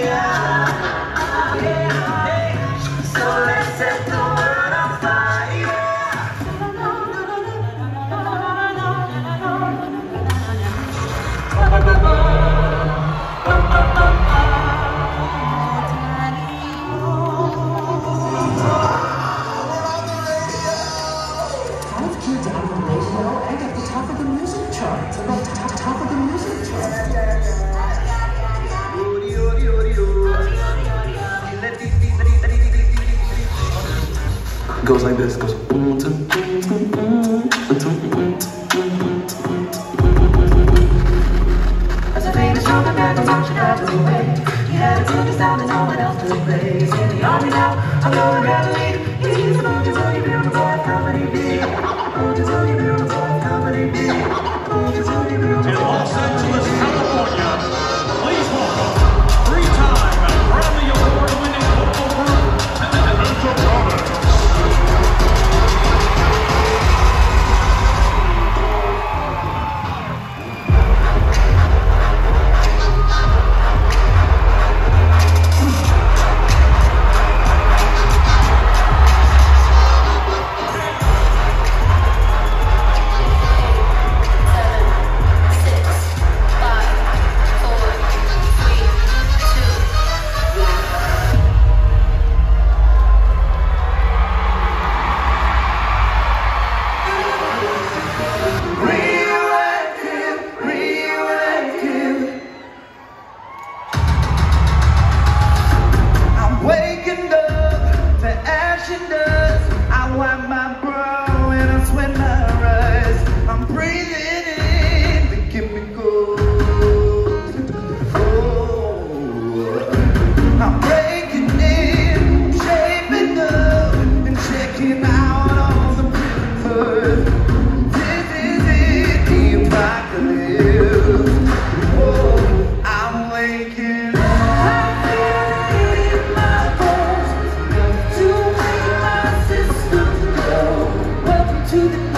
Yeah. In the army now, I'm going to lead He's a boogie, boogie, beautiful boy, company big. Boogie, boogie, beautiful to the